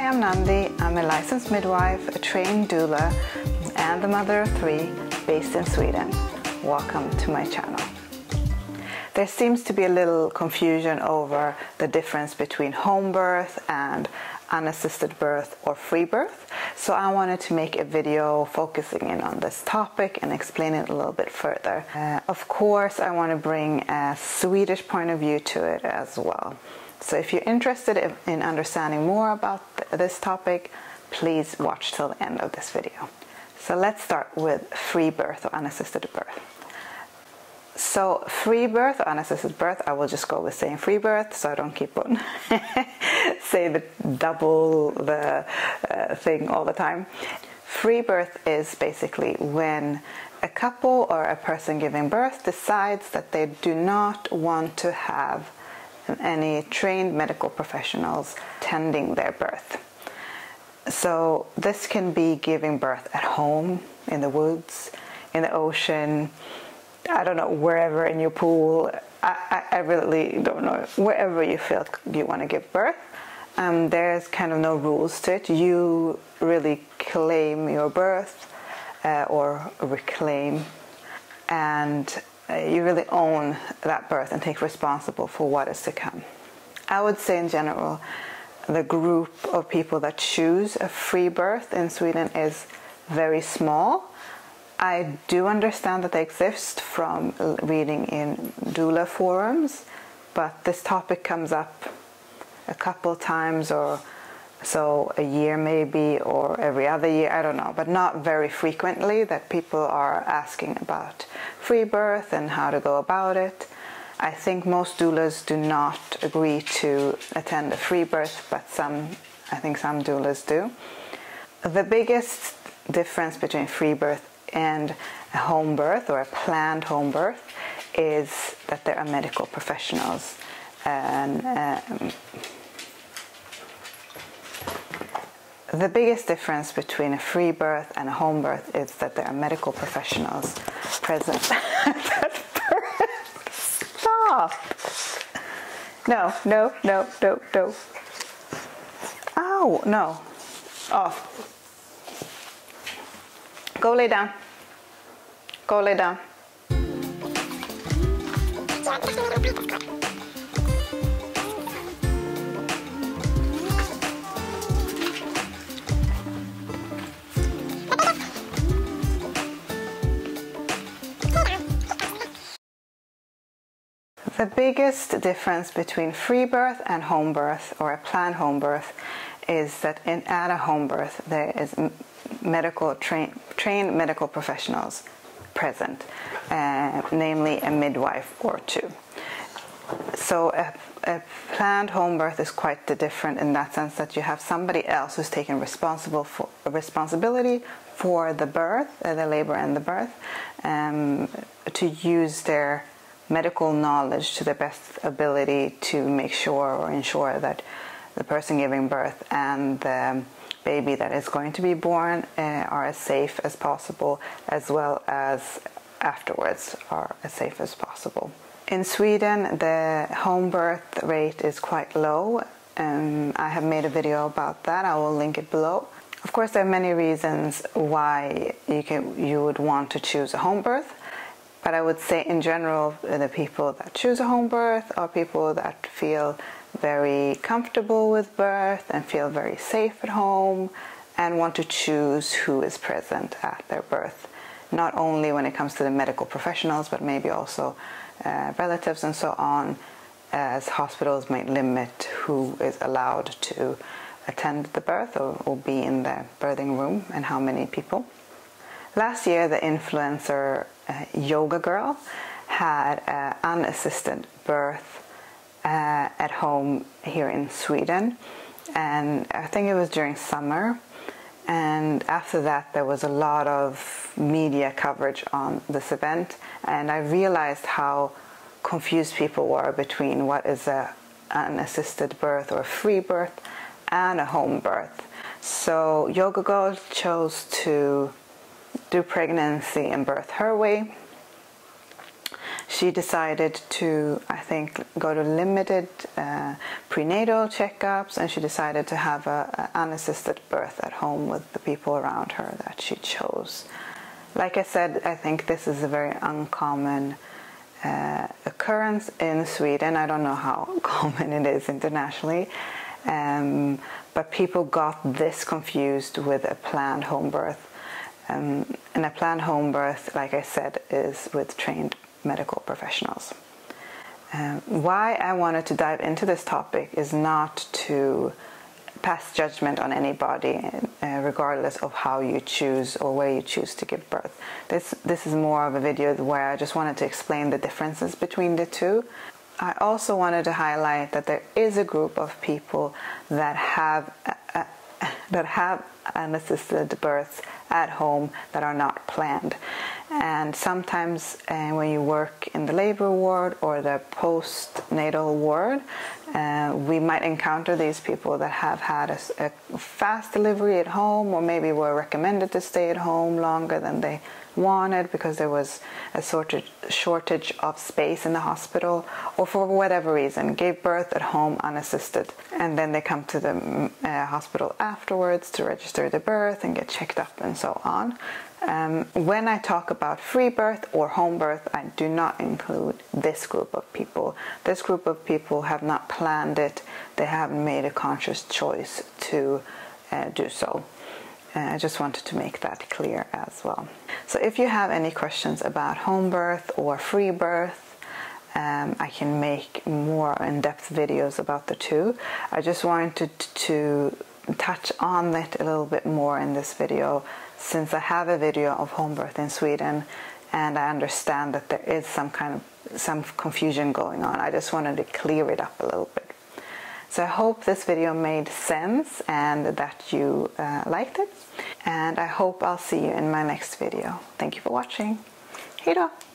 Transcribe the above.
Hi, I'm Nandi. I'm a licensed midwife, a trained doula, and the mother of three based in Sweden. Welcome to my channel. There seems to be a little confusion over the difference between home birth and unassisted birth or free birth. So I wanted to make a video focusing in on this topic and explain it a little bit further. Uh, of course, I want to bring a Swedish point of view to it as well. So if you're interested in understanding more about this topic, please watch till the end of this video. So let's start with free birth or unassisted birth. So free birth or unassisted birth, I will just go with saying free birth so I don't keep on say the double the uh, thing all the time. Free birth is basically when a couple or a person giving birth decides that they do not want to have any trained medical professionals tending their birth. So this can be giving birth at home, in the woods, in the ocean, I don't know, wherever in your pool. I, I really don't know, wherever you feel you want to give birth. Um, there's kind of no rules to it. You really claim your birth uh, or reclaim and uh, you really own that birth and take responsible for what is to come. I would say in general, the group of people that choose a free birth in Sweden is very small. I do understand that they exist from reading in doula forums, but this topic comes up a couple times or so a year maybe or every other year i don't know but not very frequently that people are asking about free birth and how to go about it. I think most doulas do not agree to attend a free birth but some i think some doulas do. The biggest difference between free birth and a home birth or a planned home birth is that there are medical professionals and um, The biggest difference between a free birth and a home birth is that there are medical professionals present at birth. Stop! No, no, no, no, no. Ow, no. Off. Go lay down. Go lay down. The biggest difference between free birth and home birth or a planned home birth is that in, at a home birth there is medical train, trained medical professionals present, uh, namely a midwife or two. So a, a, planned home birth is quite different in that sense that you have somebody else who's taking responsible for responsibility for the birth, uh, the labor and the birth, um, to use their medical knowledge to the best ability to make sure or ensure that the person giving birth and the baby that is going to be born uh, are as safe as possible, as well as afterwards are as safe as possible. In Sweden, the home birth rate is quite low. Um, I have made a video about that. I will link it below. Of course, there are many reasons why you, can, you would want to choose a home birth. But I would say, in general, the people that choose a home birth are people that feel very comfortable with birth and feel very safe at home and want to choose who is present at their birth. Not only when it comes to the medical professionals, but maybe also uh, relatives and so on, as hospitals might limit who is allowed to attend the birth or, or be in the birthing room and how many people. Last year, the influencer uh, Yoga Girl had an unassisted birth uh, at home here in Sweden, and I think it was during summer. And after that, there was a lot of media coverage on this event, and I realized how confused people were between what is a, an assisted birth or a free birth and a home birth. So Yoga Girl chose to do pregnancy and birth her way. she decided to, I think, go to limited uh, prenatal checkups and she decided to have an unassisted birth at home with the people around her that she chose. Like I said, I think this is a very uncommon uh, occurrence in Sweden. I don't know how common it is internationally. Um, but people got this confused with a planned home birth. Um, and a planned home birth, like I said, is with trained medical professionals. Um, why I wanted to dive into this topic is not to pass judgment on anybody, uh, regardless of how you choose or where you choose to give birth. This this is more of a video where I just wanted to explain the differences between the two. I also wanted to highlight that there is a group of people that have uh, uh that have an assisted birth at home that are not planned. And sometimes uh, when you work in the labor ward or the postnatal ward, uh, we might encounter these people that have had a, a, fast delivery at home or maybe were recommended to stay at home longer than they wanted because there was a sort of shortage of space in the hospital or for whatever reason gave birth at home unassisted and then they come to the mm, uh, hospital afterwards to register the birth and get checked up and so on um, when I talk about free birth or home birth, I do not include this group of people. This group of people have not planned it, they haven't made a conscious choice to uh, do so. I just wanted to make that clear as well. So if you have any questions about home birth or free birth, um, I can make more in-depth videos about the two. I just wanted to touch on it a little bit more in this video since I have a video of home birth in Sweden and I understand that there is some kind of some confusion going on. I just wanted to clear it up a little bit. So I hope this video made sense and that you uh, liked it. And I hope I'll see you in my next video. Thank you for watching. Hejdå!